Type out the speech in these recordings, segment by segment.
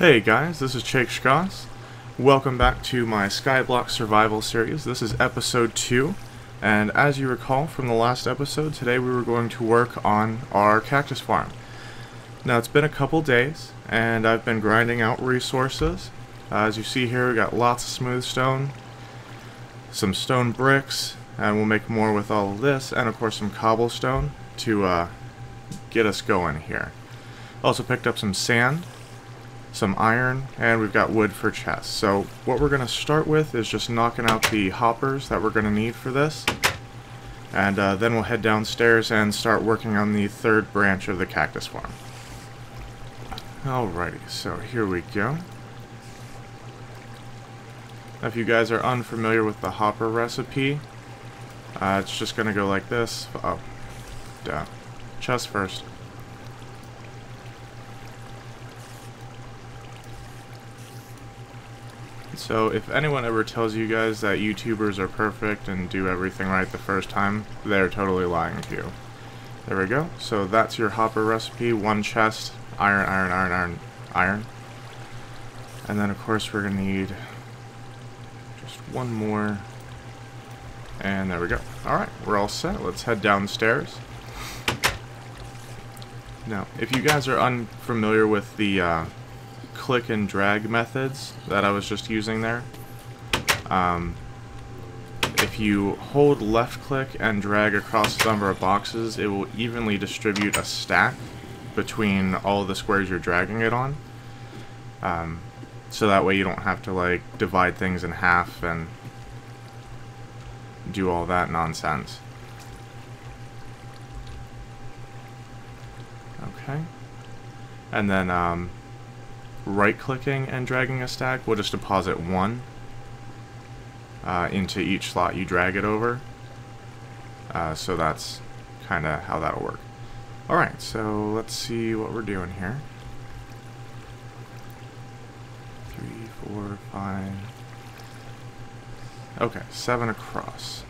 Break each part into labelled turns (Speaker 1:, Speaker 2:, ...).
Speaker 1: Hey guys, this is Jake Schkoss. Welcome back to my Skyblock Survival series. This is episode 2, and as you recall from the last episode, today we were going to work on our cactus farm. Now it's been a couple days, and I've been grinding out resources. Uh, as you see here, we got lots of smooth stone, some stone bricks, and we'll make more with all of this, and of course some cobblestone to uh, get us going here. Also picked up some sand, some iron, and we've got wood for chests. So what we're going to start with is just knocking out the hoppers that we're going to need for this. And uh, then we'll head downstairs and start working on the third branch of the cactus farm. Alrighty, so here we go. If you guys are unfamiliar with the hopper recipe, uh, it's just going to go like this. Oh, duh. Chest first. So if anyone ever tells you guys that YouTubers are perfect and do everything right the first time, they're totally lying to you. There we go. So that's your hopper recipe. One chest, iron, iron, iron, iron, iron. And then of course we're going to need just one more. And there we go. Alright, we're all set. Let's head downstairs. Now, if you guys are unfamiliar with the uh, click and drag methods that I was just using there. Um, if you hold left click and drag across a number of boxes, it will evenly distribute a stack between all the squares you're dragging it on. Um, so that way you don't have to like divide things in half and do all that nonsense. Okay. And then um, right-clicking and dragging a stack will just deposit one uh, into each slot you drag it over. Uh, so that's kind of how that'll work. Alright, so let's see what we're doing here. Three, four, five... Okay, seven across.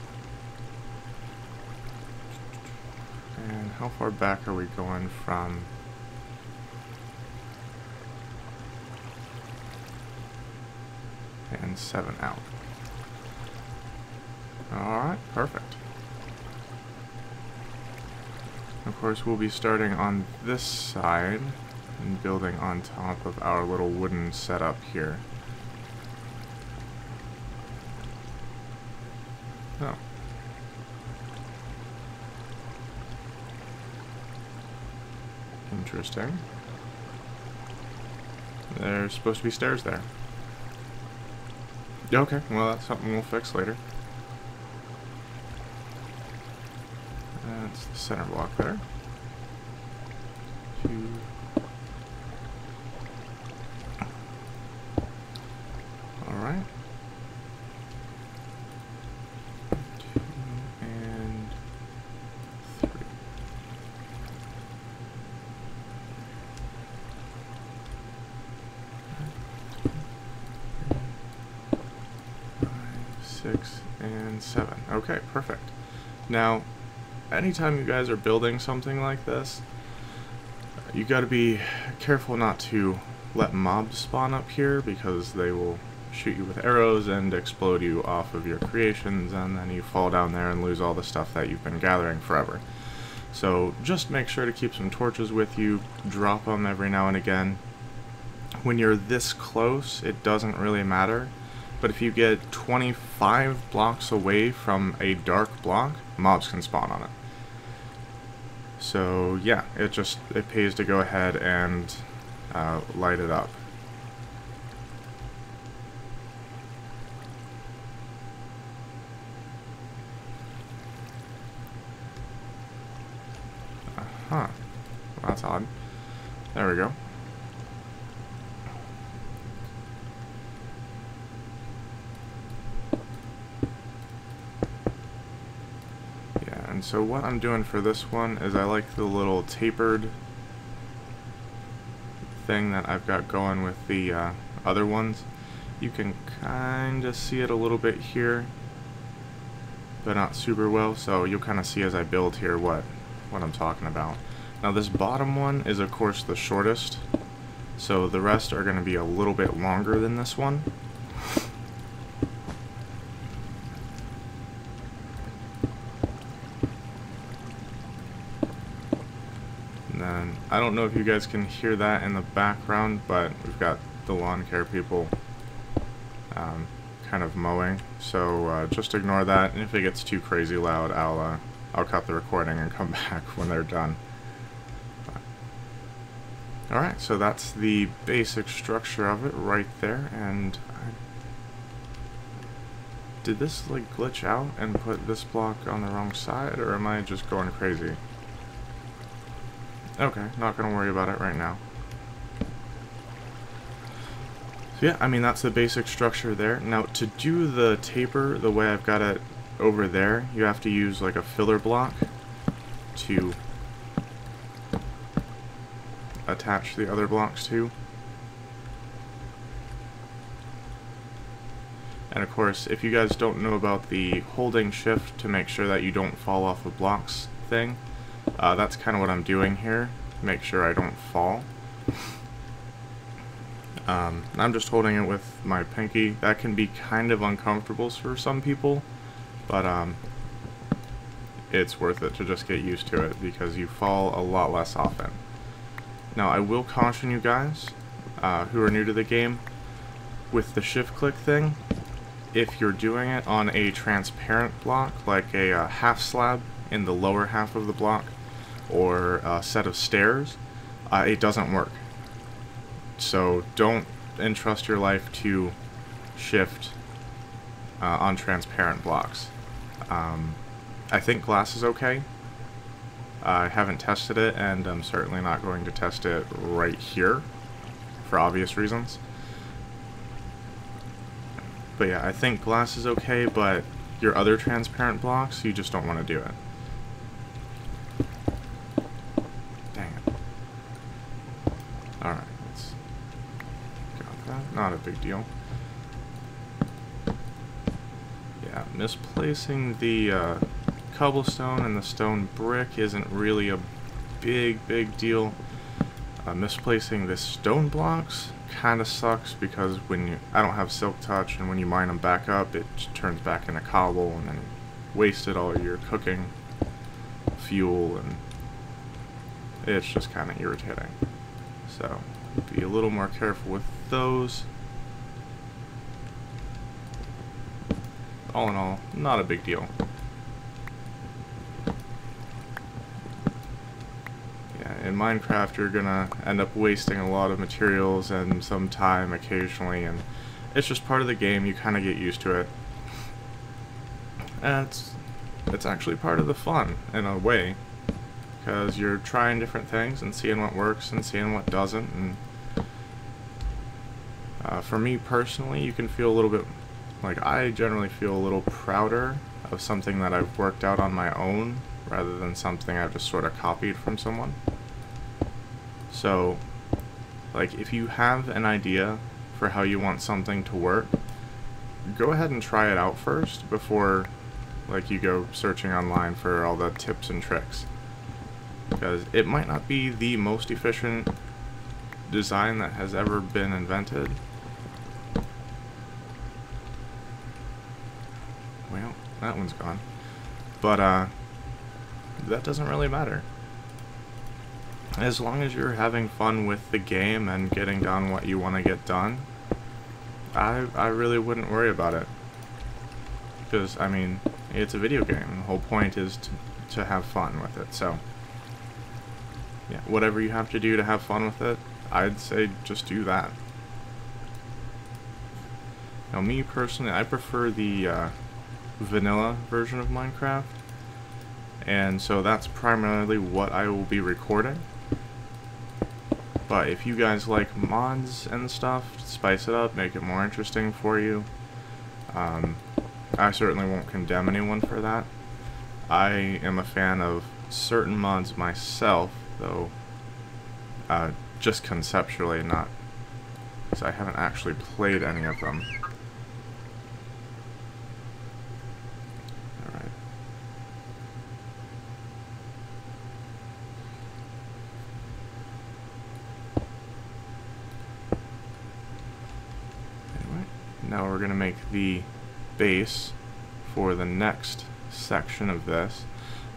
Speaker 1: And how far back are we going from... and 7 out. Alright, perfect. Of course, we'll be starting on this side and building on top of our little wooden setup here. Oh. Interesting. There's supposed to be stairs there. Okay, well that's something we'll fix later. That's the center block there. Two. Alright. six, and seven. Okay, perfect. Now, anytime you guys are building something like this, you gotta be careful not to let mobs spawn up here because they will shoot you with arrows and explode you off of your creations and then you fall down there and lose all the stuff that you've been gathering forever. So just make sure to keep some torches with you, drop them every now and again. When you're this close, it doesn't really matter but if you get 25 blocks away from a dark block, mobs can spawn on it. So yeah, it just it pays to go ahead and uh, light it up. Uh huh. Well, that's odd. There we go. And so what I'm doing for this one is I like the little tapered thing that I've got going with the uh, other ones. You can kind of see it a little bit here, but not super well, so you'll kind of see as I build here what, what I'm talking about. Now this bottom one is of course the shortest, So the rest are going to be a little bit longer than this one. Then, I don't know if you guys can hear that in the background, but we've got the lawn care people um, kind of mowing. So uh, just ignore that, and if it gets too crazy loud, I'll, uh, I'll cut the recording and come back when they're done. Alright, so that's the basic structure of it right there, and I... Did this, like, glitch out and put this block on the wrong side, or am I just going crazy? Okay, not gonna worry about it right now. So yeah, I mean, that's the basic structure there. Now, to do the taper the way I've got it over there, you have to use, like, a filler block to attach the other blocks to. And of course, if you guys don't know about the holding shift to make sure that you don't fall off the blocks thing, uh, that's kind of what I'm doing here. Make sure I don't fall. Um, I'm just holding it with my pinky. That can be kind of uncomfortable for some people, but um, it's worth it to just get used to it because you fall a lot less often. Now, I will caution you guys uh, who are new to the game with the shift click thing. If you're doing it on a transparent block, like a uh, half slab in the lower half of the block, or a set of stairs, uh, it doesn't work. So don't entrust your life to shift uh, on transparent blocks. Um, I think glass is okay, I haven't tested it, and I'm certainly not going to test it right here, for obvious reasons. But yeah, I think glass is okay, but your other transparent blocks, you just don't want to do it. Dang it. Alright, let's... Got that. Not a big deal. Yeah, misplacing the, uh, cobblestone and the stone brick isn't really a big, big deal. Uh, misplacing the stone blocks kind of sucks because when you I don't have silk touch and when you mine them back up it turns back into cobble and then wasted all your cooking fuel and it's just kind of irritating. So be a little more careful with those. All in all, not a big deal. Yeah, in Minecraft you're gonna end up wasting a lot of materials and some time occasionally and it's just part of the game, you kinda get used to it. And it's, it's actually part of the fun, in a way, because you're trying different things and seeing what works and seeing what doesn't, and uh, for me personally, you can feel a little bit, like I generally feel a little prouder of something that I've worked out on my own rather than something I've just sort of copied from someone. So, like, if you have an idea for how you want something to work, go ahead and try it out first before, like, you go searching online for all the tips and tricks. Because it might not be the most efficient design that has ever been invented. Well, that one's gone. But, uh, that doesn't really matter as long as you're having fun with the game and getting done what you want to get done, I, I really wouldn't worry about it. Because, I mean, it's a video game. The whole point is to, to have fun with it, so... Yeah, whatever you have to do to have fun with it, I'd say just do that. Now, me personally, I prefer the uh, vanilla version of Minecraft, and so that's primarily what I will be recording. But if you guys like mods and stuff, spice it up, make it more interesting for you. Um, I certainly won't condemn anyone for that. I am a fan of certain mods myself, though uh, just conceptually, not because I haven't actually played any of them. now we're going to make the base for the next section of this.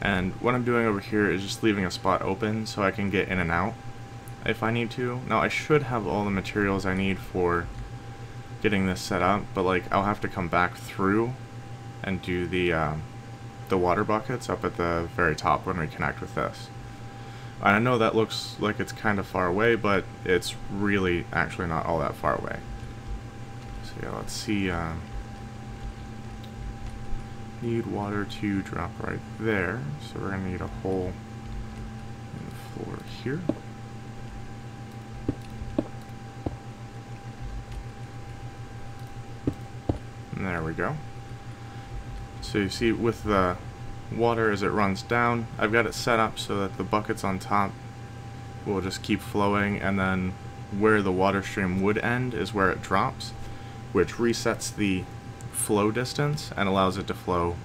Speaker 1: And what I'm doing over here is just leaving a spot open so I can get in and out if I need to. Now I should have all the materials I need for getting this set up, but like I'll have to come back through and do the um, the water buckets up at the very top when we connect with this. I know that looks like it's kind of far away, but it's really actually not all that far away. So yeah, let's see. Um, need water to drop right there, so we're going to need a hole in the floor here. And there we go. So you see with the water as it runs down, I've got it set up so that the buckets on top will just keep flowing and then where the water stream would end is where it drops, which resets the flow distance and allows it to flow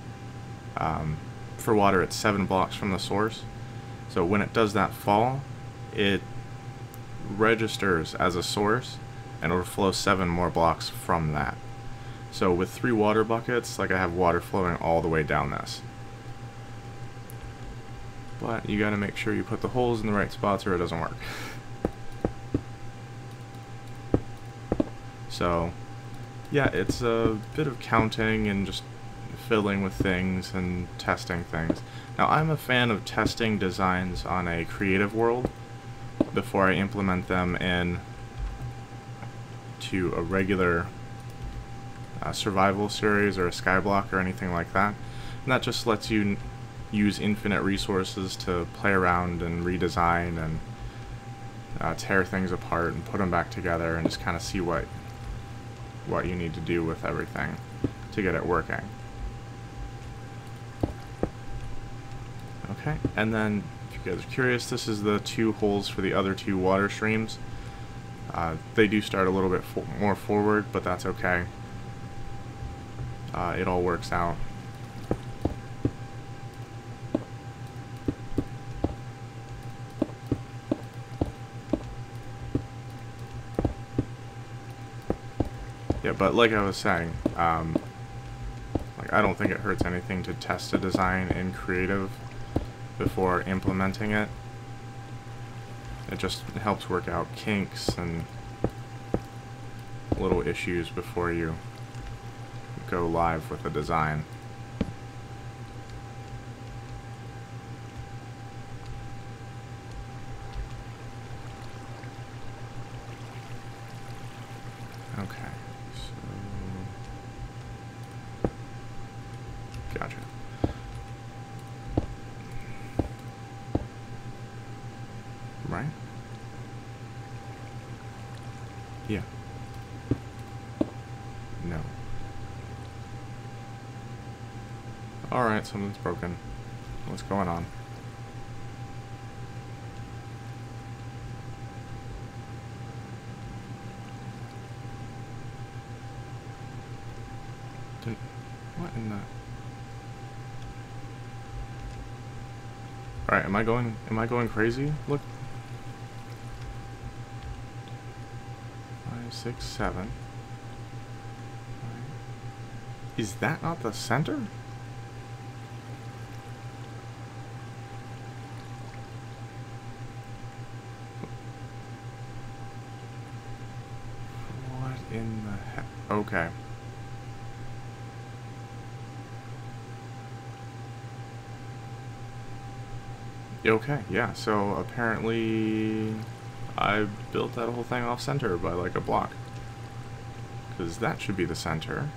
Speaker 1: um, for water at 7 blocks from the source. So when it does that fall, it registers as a source and it'll flow 7 more blocks from that. So with three water buckets, like I have water flowing all the way down this. But you gotta make sure you put the holes in the right spots or it doesn't work. So, yeah, it's a bit of counting and just filling with things and testing things. Now, I'm a fan of testing designs on a creative world before I implement them in to a regular uh, survival series or a skyblock or anything like that. And that just lets you use infinite resources to play around and redesign and uh, tear things apart and put them back together and just kind of see what what you need to do with everything to get it working. Okay, and then if you guys are curious, this is the two holes for the other two water streams. Uh, they do start a little bit fo more forward, but that's okay. Uh, it all works out. Yeah, but like I was saying, um, like I don't think it hurts anything to test a design in creative before implementing it. It just helps work out kinks and little issues before you go live with a design. Okay, so... Gotcha. Right? Yeah. No. Alright, something's broken. What's going on? What in the... Alright, am I going, am I going crazy? Look. Five, six, seven. Is that not the center? What in the heck? Okay. Okay, yeah, so apparently I built that whole thing off center by like a block. Because that should be the center.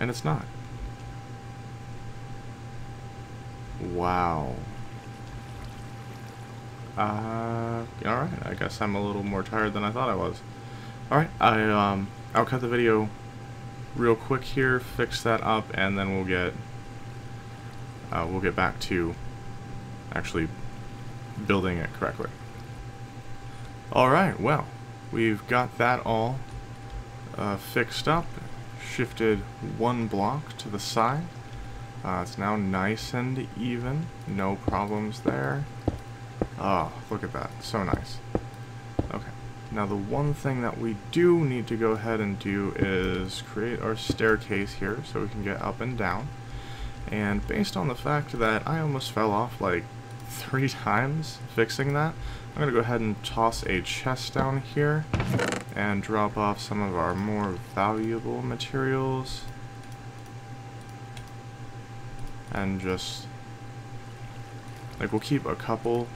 Speaker 1: And it's not. Wow. Uh, alright, I guess I'm a little more tired than I thought I was. Alright, I, um, I'll cut the video real quick here, fix that up, and then we'll get, uh, we'll get back to actually building it correctly. Alright, well, we've got that all uh, fixed up, shifted one block to the side. Uh, it's now nice and even, no problems there. Oh, look at that, so nice. Now the one thing that we do need to go ahead and do is create our staircase here so we can get up and down. And based on the fact that I almost fell off like three times fixing that, I'm going to go ahead and toss a chest down here and drop off some of our more valuable materials. And just, like we'll keep a couple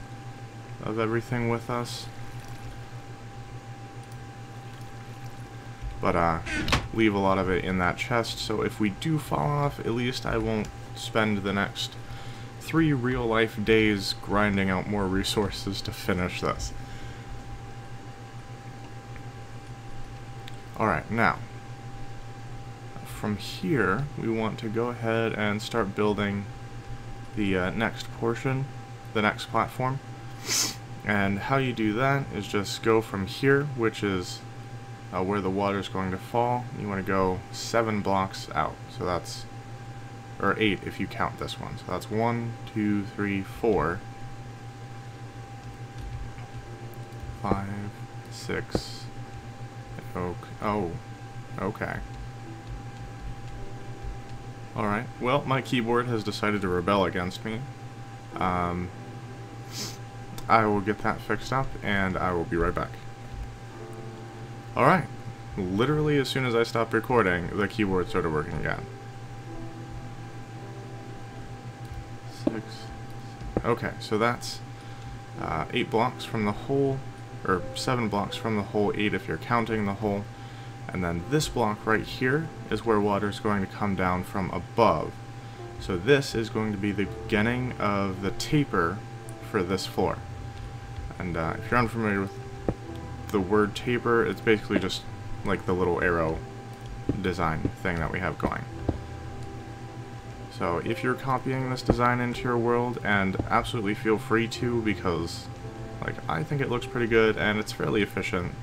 Speaker 1: of everything with us. But uh, leave a lot of it in that chest, so if we do fall off, at least I won't spend the next three real-life days grinding out more resources to finish this. Alright, now, from here, we want to go ahead and start building the uh, next portion, the next platform. And how you do that is just go from here, which is uh, where the water is going to fall. You want to go seven blocks out. So that's, or eight if you count this one. So that's one, two, three, four, five, six. Oh, oh, okay. Alright, well, my keyboard has decided to rebel against me. Um, I will get that fixed up, and I will be right back. Alright, literally as soon as I stopped recording, the keyboard started working again. Six. Okay, so that's uh, eight blocks from the hole, or seven blocks from the hole, eight if you're counting the hole. And then this block right here is where water is going to come down from above. So this is going to be the beginning of the taper for this floor. And uh, if you're unfamiliar with the word taper, it's basically just like the little arrow design thing that we have going. So if you're copying this design into your world, and absolutely feel free to, because like I think it looks pretty good and it's fairly efficient.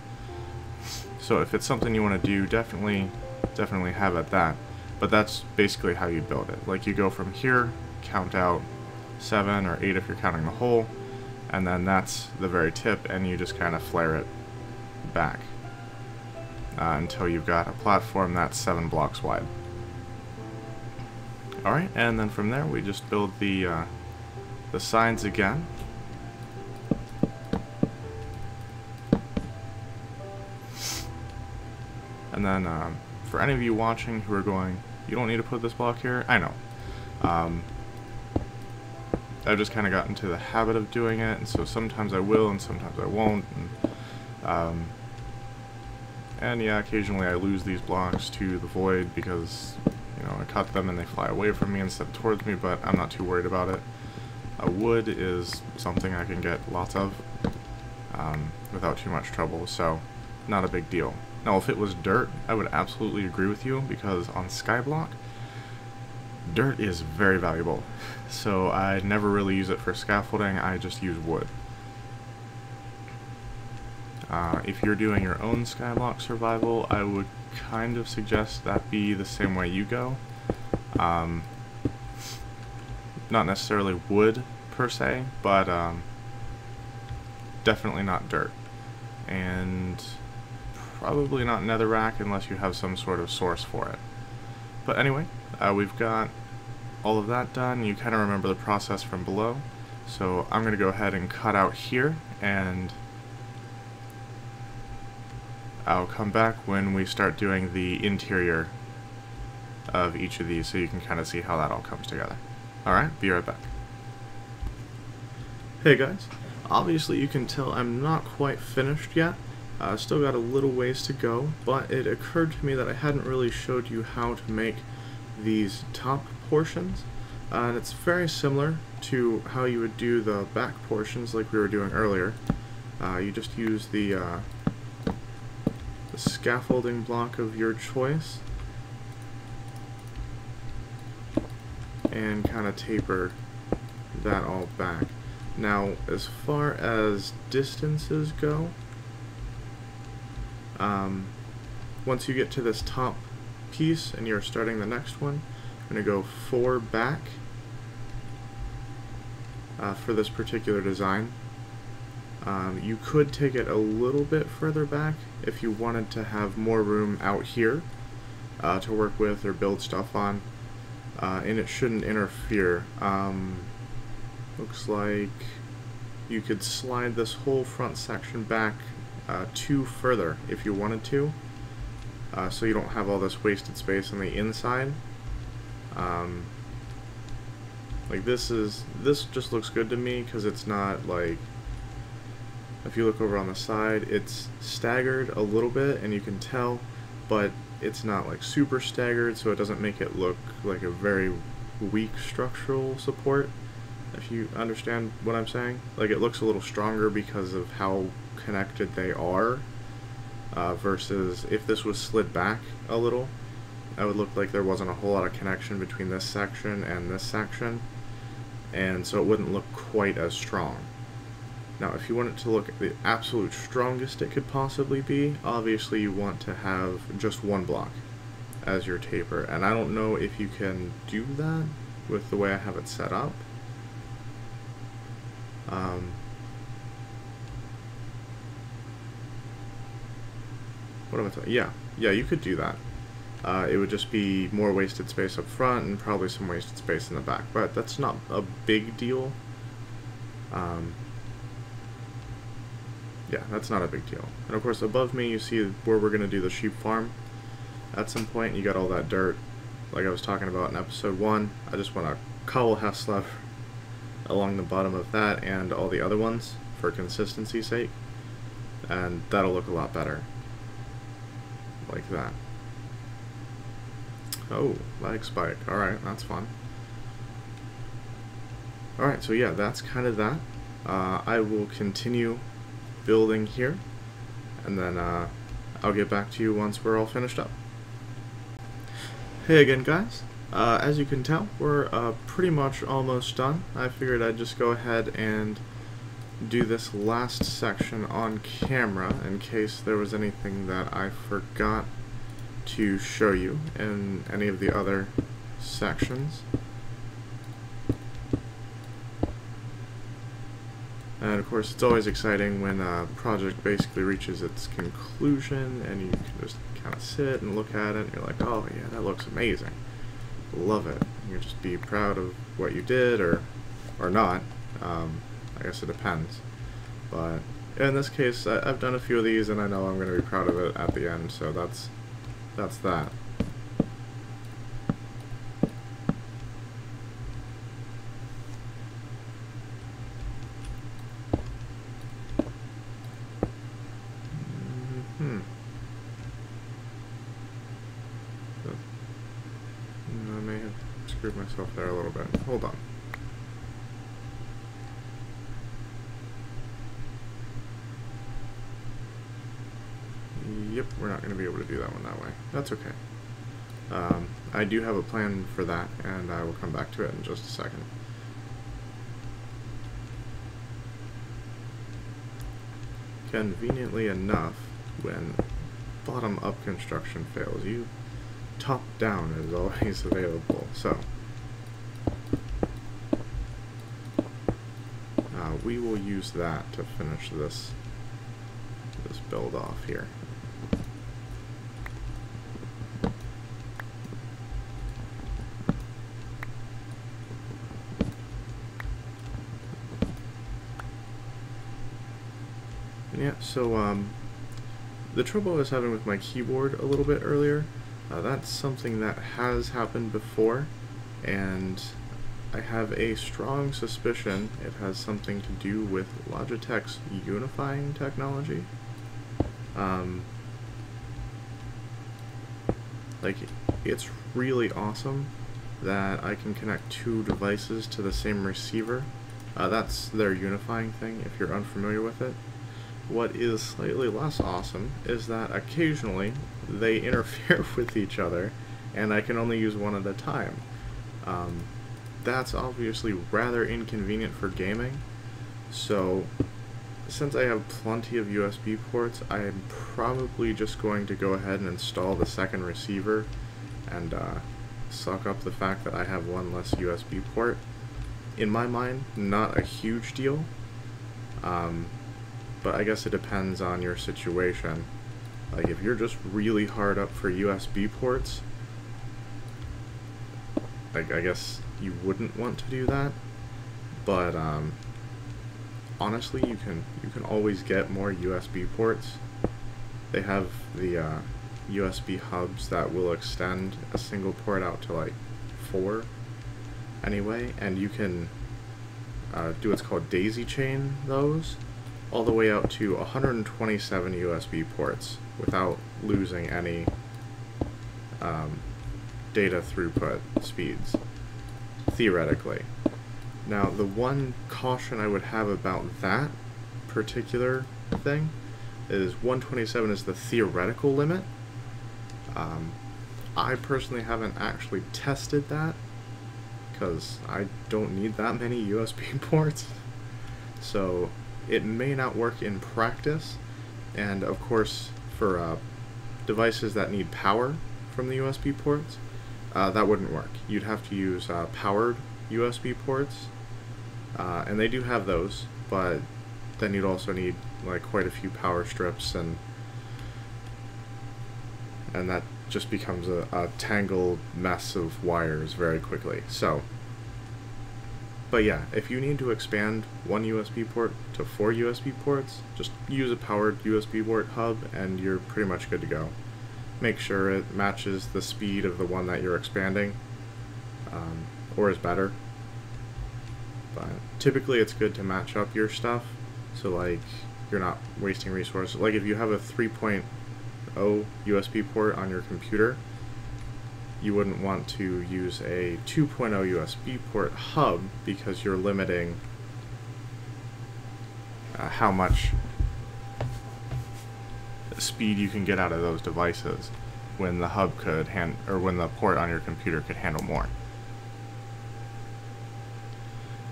Speaker 1: So if it's something you want to do, definitely, definitely have at that. But that's basically how you build it. Like you go from here, count out seven or eight if you're counting the hole, and then that's the very tip, and you just kind of flare it back uh, until you've got a platform that's seven blocks wide. Alright, and then from there we just build the, uh, the signs again. And then, um, for any of you watching who are going, you don't need to put this block here, I know. Um, I've just kind of gotten into the habit of doing it, and so sometimes I will and sometimes I won't. And, um, and yeah, occasionally I lose these blocks to the void because, you know, I cut them and they fly away from me instead of towards me, but I'm not too worried about it. Uh, wood is something I can get lots of um, without too much trouble, so not a big deal. Now, if it was dirt, I would absolutely agree with you because on Skyblock, dirt is very valuable. So I never really use it for scaffolding, I just use wood. Uh, if you're doing your own Skyblock survival, I would kind of suggest that be the same way you go. Um, not necessarily wood, per se, but um, definitely not dirt. And probably not netherrack unless you have some sort of source for it. But anyway, uh, we've got all of that done. You kind of remember the process from below. So I'm going to go ahead and cut out here and I'll come back when we start doing the interior of each of these so you can kind of see how that all comes together. Alright, be right back. Hey guys, obviously you can tell I'm not quite finished yet. Uh, still got a little ways to go, but it occurred to me that I hadn't really showed you how to make these top portions. Uh, and it's very similar to how you would do the back portions like we were doing earlier. Uh, you just use the uh, scaffolding block of your choice and kind of taper that all back. Now, as far as distances go, um, once you get to this top piece and you're starting the next one, I'm going to go four back uh, for this particular design. Um, you could take it a little bit further back if you wanted to have more room out here uh, to work with or build stuff on, uh, and it shouldn't interfere. Um, looks like you could slide this whole front section back uh, two further if you wanted to, uh, so you don't have all this wasted space on the inside. Um, like this is this just looks good to me because it's not like if you look over on the side it's staggered a little bit and you can tell but it's not like super staggered so it doesn't make it look like a very weak structural support if you understand what I'm saying like it looks a little stronger because of how connected they are uh, versus if this was slid back a little that would look like there wasn't a whole lot of connection between this section and this section and so it wouldn't look quite as strong. Now, if you want it to look the absolute strongest it could possibly be, obviously you want to have just one block as your taper, and I don't know if you can do that with the way I have it set up. Um, what am I talking? Yeah, yeah, you could do that. Uh, it would just be more wasted space up front and probably some wasted space in the back, but that's not a big deal. Um, yeah, that's not a big deal. And of course, above me, you see where we're going to do the sheep farm. At some point, you got all that dirt, like I was talking about in episode 1. I just want to cobble Heslev along the bottom of that and all the other ones for consistency's sake. And that'll look a lot better. Like that. Oh, lag spike. Alright, that's fun. Alright, so yeah, that's kind of that. Uh, I will continue building here, and then uh, I'll get back to you once we're all finished up. Hey again, guys. Uh, as you can tell, we're uh, pretty much almost done. I figured I'd just go ahead and do this last section on camera in case there was anything that I forgot to show you in any of the other sections. And of course, it's always exciting when a project basically reaches its conclusion and you can just kind of sit and look at it and you're like, oh yeah, that looks amazing. Love it. You just be proud of what you did or, or not. Um, I guess it depends. But in this case, I, have done a few of these and I know I'm going to be proud of it at the end, so that's that's that. Hmm. I may have screwed myself there a little bit. Hold on. Yep, we're not going to be able to do that one that way. That's okay. Um, I do have a plan for that, and I will come back to it in just a second. Conveniently enough, when bottom-up construction fails, you top-down is always available. So, uh, we will use that to finish this this build off here. Yeah, so um, the trouble I was having with my keyboard a little bit earlier, uh, that's something that has happened before, and I have a strong suspicion it has something to do with Logitech's unifying technology. Um, like, it's really awesome that I can connect two devices to the same receiver. Uh, that's their unifying thing, if you're unfamiliar with it. What is slightly less awesome is that occasionally they interfere with each other and I can only use one at a time. Um, that's obviously rather inconvenient for gaming, so since I have plenty of USB ports, I am probably just going to go ahead and install the second receiver and uh, suck up the fact that I have one less USB port. In my mind, not a huge deal. Um, but I guess it depends on your situation. Like if you're just really hard up for USB ports, like I guess you wouldn't want to do that. But um, honestly, you can you can always get more USB ports. They have the uh, USB hubs that will extend a single port out to like four anyway, and you can uh, do what's called daisy chain those all the way out to 127 USB ports without losing any um, data throughput speeds, theoretically. Now, the one caution I would have about that particular thing is 127 is the theoretical limit. Um, I personally haven't actually tested that because I don't need that many USB ports. So it may not work in practice, and of course, for uh, devices that need power from the USB ports, uh, that wouldn't work. You'd have to use uh, powered USB ports, uh, and they do have those, but then you'd also need like quite a few power strips and and that just becomes a, a tangled mess of wires very quickly. So, but yeah, if you need to expand one USB port to four USB ports, just use a powered USB port hub and you're pretty much good to go. Make sure it matches the speed of the one that you're expanding, um, or is better. But typically it's good to match up your stuff, so like you're not wasting resources. Like if you have a 3.0 USB port on your computer, you wouldn't want to use a 2.0 USB port hub because you're limiting uh, how much speed you can get out of those devices when the hub could hand or when the port on your computer could handle more.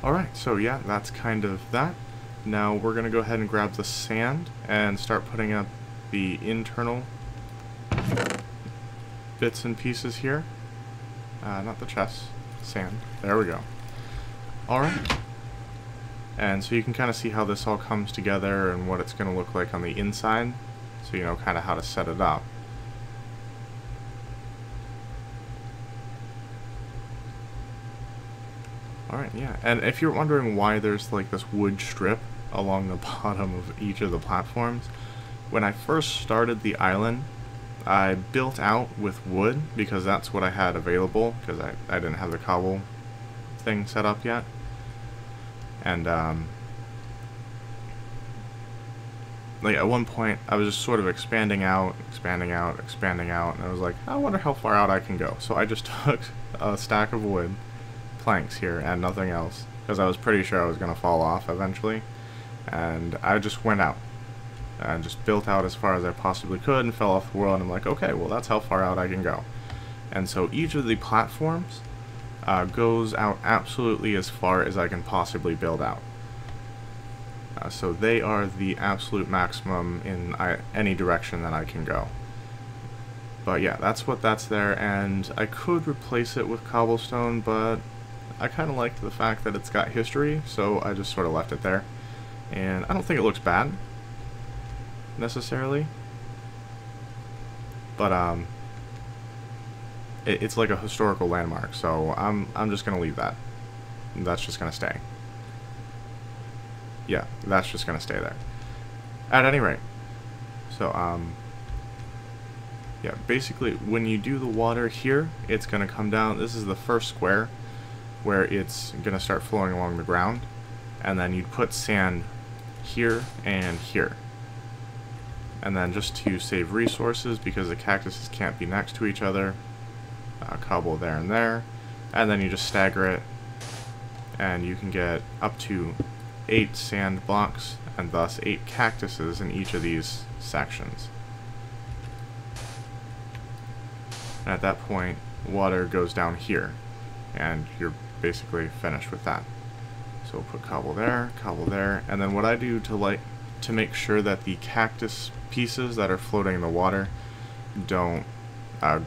Speaker 1: Alright, so yeah, that's kind of that. Now we're going to go ahead and grab the sand and start putting up the internal bits and pieces here. Uh, not the chest, sand. There we go. Alright. And so you can kind of see how this all comes together and what it's going to look like on the inside. So you know kind of how to set it up. Alright, yeah. And if you're wondering why there's like this wood strip along the bottom of each of the platforms, when I first started the island, I built out with wood because that's what I had available because I, I didn't have the cobble thing set up yet. And, um, like at one point I was just sort of expanding out, expanding out, expanding out, and I was like, I wonder how far out I can go. So I just took a stack of wood, planks here, and nothing else, because I was pretty sure I was going to fall off eventually, and I just went out and just built out as far as I possibly could and fell off the world. And I'm like, okay, well, that's how far out I can go. And so each of the platforms uh, goes out absolutely as far as I can possibly build out. Uh, so they are the absolute maximum in I, any direction that I can go. But yeah, that's what that's there, and I could replace it with cobblestone, but I kind of liked the fact that it's got history, so I just sort of left it there. And I don't think it looks bad necessarily. But um, it, it's like a historical landmark, so I'm I'm just gonna leave that. That's just gonna stay. Yeah, that's just gonna stay there. At any rate, so um, yeah, basically when you do the water here, it's gonna come down. This is the first square where it's gonna start flowing along the ground, and then you'd put sand here and here and then just to save resources because the cactuses can't be next to each other uh, cobble there and there and then you just stagger it and you can get up to eight sand blocks and thus eight cactuses in each of these sections and at that point water goes down here and you're basically finished with that so we'll put cobble there, cobble there, and then what I do to like to make sure that the cactus pieces that are floating in the water don't uh,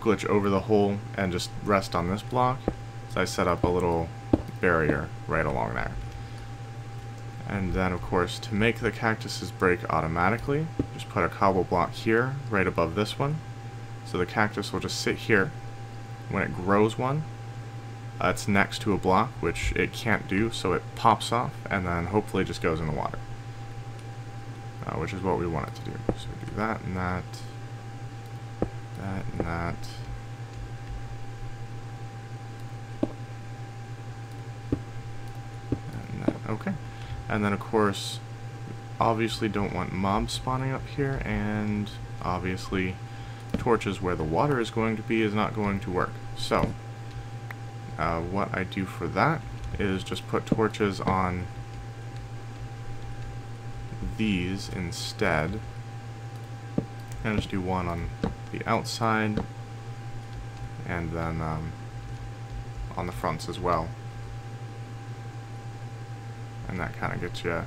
Speaker 1: glitch over the hole and just rest on this block. So I set up a little barrier right along there. And then, of course, to make the cactuses break automatically, just put a cobble block here, right above this one. So the cactus will just sit here. When it grows one, uh, it's next to a block, which it can't do, so it pops off, and then hopefully just goes in the water. Uh, which is what we want it to do. So do that and that, that and that. And that. Okay. And then, of course, obviously don't want mobs spawning up here, and obviously torches where the water is going to be is not going to work. So, uh, what I do for that is just put torches on these instead. And just do one on the outside, and then um, on the fronts as well and that kind of gets you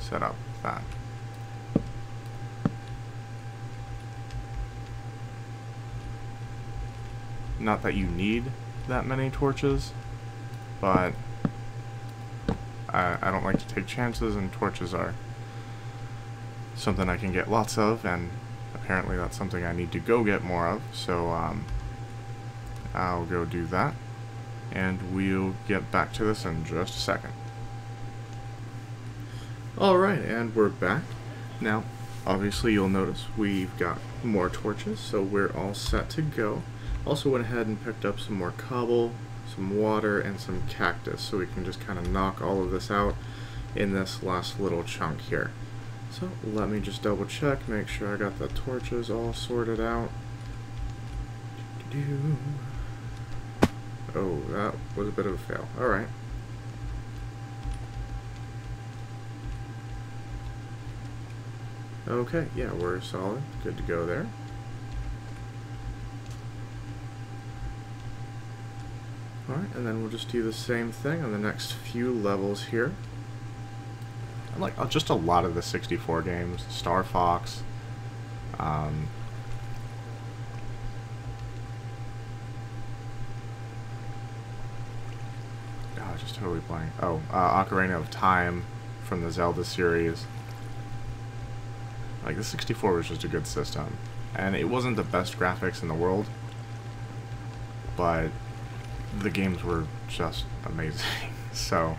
Speaker 1: set up with that. Not that you need that many torches, but I, I don't like to take chances, and torches are something I can get lots of, and apparently that's something I need to go get more of, so um, I'll go do that and we'll get back to this in just a second. Alright, and we're back. Now, obviously you'll notice we've got more torches, so we're all set to go. Also went ahead and picked up some more cobble, some water, and some cactus, so we can just kind of knock all of this out in this last little chunk here. So let me just double check, make sure I got the torches all sorted out. Do -do -do. Oh, that was a bit of a fail. Alright. Okay, yeah, we're solid. Good to go there. Alright, and then we'll just do the same thing on the next few levels here. I like uh, just a lot of the 64 games. Star Fox, um, just totally blank. Oh, uh, Ocarina of Time from the Zelda series. Like, the 64 was just a good system. And it wasn't the best graphics in the world, but the games were just amazing. so,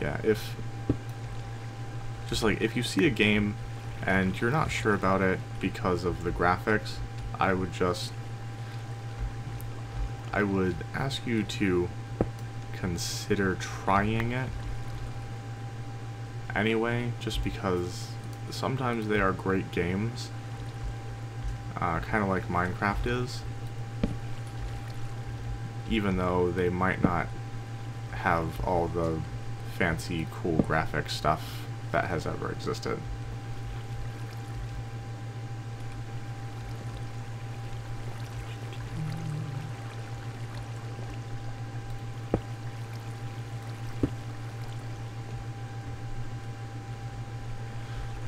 Speaker 1: yeah, if, just like, if you see a game and you're not sure about it because of the graphics, I would just I would ask you to consider trying it anyway, just because sometimes they are great games, uh, kind of like Minecraft is, even though they might not have all the fancy, cool graphic stuff that has ever existed.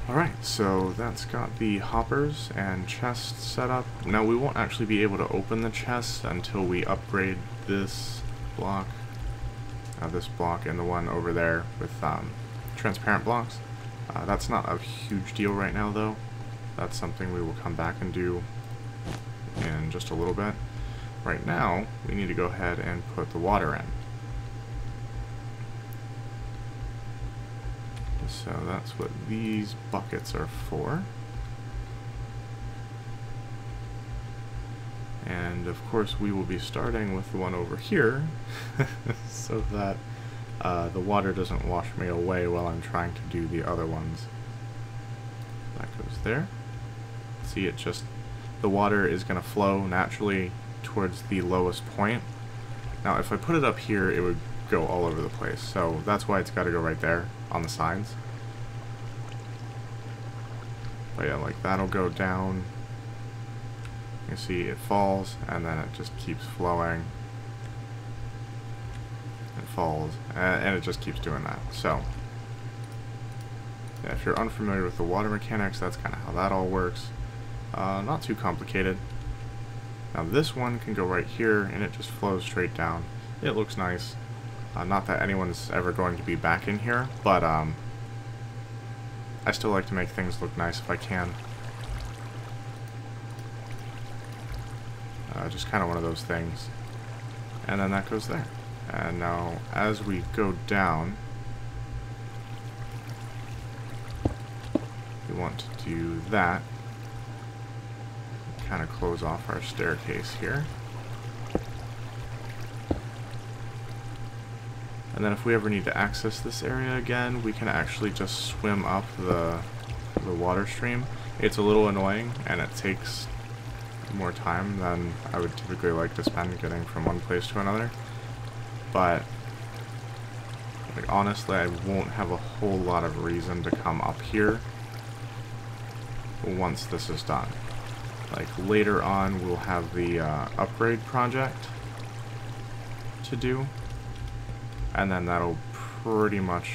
Speaker 1: Alright, so that's got the hoppers and chests set up. Now we won't actually be able to open the chest until we upgrade this block, uh, this block and the one over there with um, transparent blocks. Uh, that's not a huge deal right now though. That's something we will come back and do in just a little bit. Right now, we need to go ahead and put the water in. So that's what these buckets are for. And of course we will be starting with the one over here so that uh, the water doesn't wash me away while I'm trying to do the other ones. That goes there. See it just, the water is going to flow naturally towards the lowest point. Now if I put it up here it would go all over the place so that's why it's got to go right there on the sides. But yeah, like that'll go down. You see it falls and then it just keeps flowing. It falls and, and it just keeps doing that. So yeah, if you're unfamiliar with the water mechanics, that's kind of how that all works. Uh, not too complicated. Now this one can go right here, and it just flows straight down. It looks nice. Uh, not that anyone's ever going to be back in here, but um, I still like to make things look nice if I can. Uh, just kind of one of those things. And then that goes there. And now, as we go down, we want to do that. Kind of close off our staircase here. And then if we ever need to access this area again, we can actually just swim up the, the water stream. It's a little annoying, and it takes more time than I would typically like to spend getting from one place to another. But, like, honestly, I won't have a whole lot of reason to come up here once this is done. Like, later on, we'll have the uh, upgrade project to do and then that'll pretty much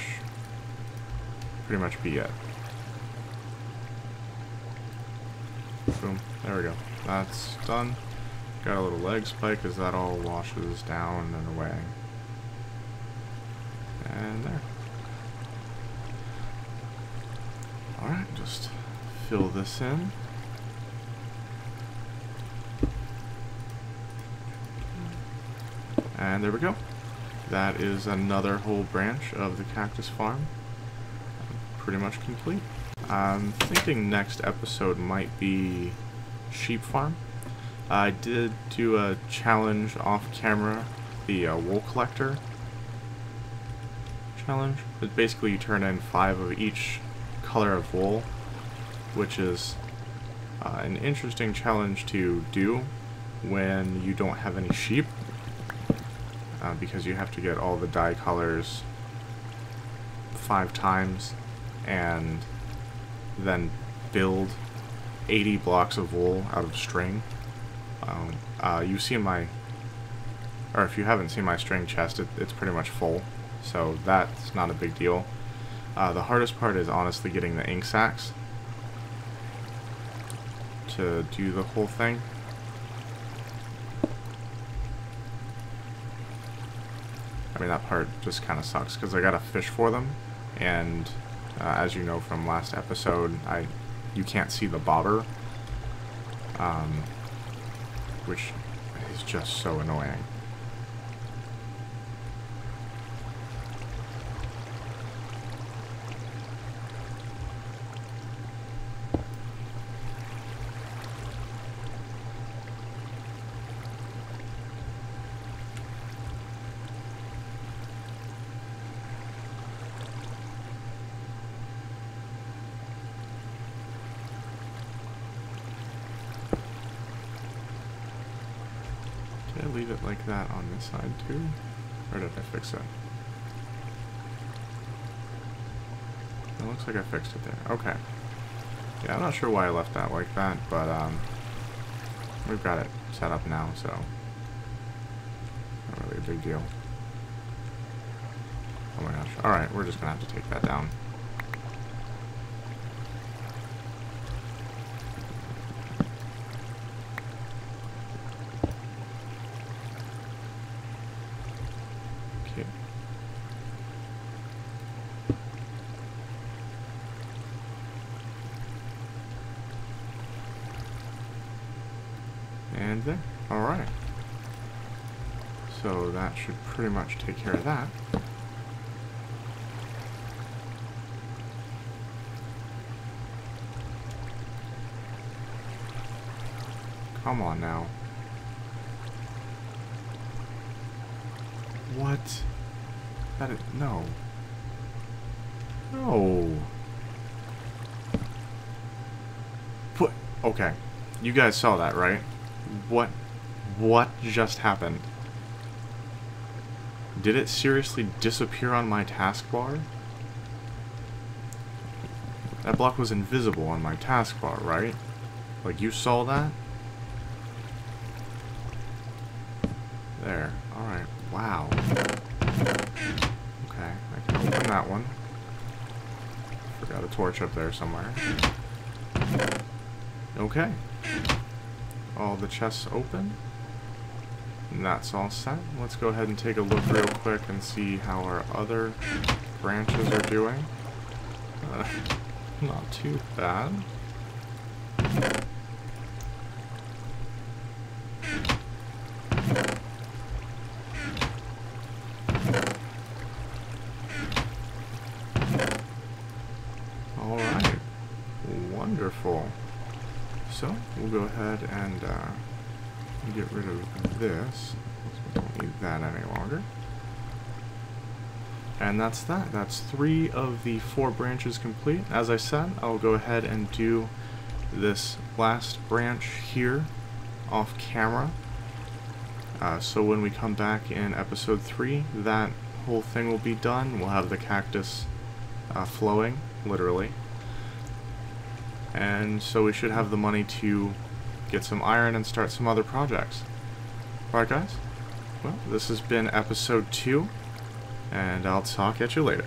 Speaker 1: pretty much be it. Boom. There we go. That's done. Got a little lag spike as that all washes down and away. And there. Alright, just fill this in. And there we go that is another whole branch of the cactus farm. Pretty much complete. I'm thinking next episode might be sheep farm. I did do a challenge off camera, the uh, wool collector challenge. But basically you turn in five of each color of wool, which is uh, an interesting challenge to do when you don't have any sheep uh, because you have to get all the dye colors five times and then build 80 blocks of wool out of string. Um, uh, you've seen my, or if you haven't seen my string chest, it, it's pretty much full, so that's not a big deal. Uh, the hardest part is honestly getting the ink sacs to do the whole thing. That part just kind of sucks because I got to fish for them, and uh, as you know from last episode, I you can't see the bobber, um, which is just so annoying. leave it like that on this side too? Or did I fix it? It looks like I fixed it there. Okay. Yeah, I'm not sure why I left that like that, but um, we've got it set up now, so not really a big deal. Oh my gosh. Alright, we're just gonna have to take that down. And there. Alright. So that should pretty much take care of that. Come on now. What? That is, no. No. Put, okay. You guys saw that, right? What? What just happened? Did it seriously disappear on my taskbar? That block was invisible on my taskbar, right? Like, you saw that? There. Alright. Wow. Okay, I can open that one. Forgot a torch up there somewhere. Okay. all the chests open. And that's all set. Let's go ahead and take a look real quick and see how our other branches are doing. Uh, not too bad. Alright. Wonderful. So, we'll go ahead and uh, get rid of this. We don't need that any longer. And that's that. That's three of the four branches complete. As I said, I'll go ahead and do this last branch here off camera. Uh, so when we come back in episode 3, that whole thing will be done. We'll have the cactus uh, flowing, literally. And so we should have the money to get some iron and start some other projects. Alright guys, well this has been episode 2, and I'll talk at you later.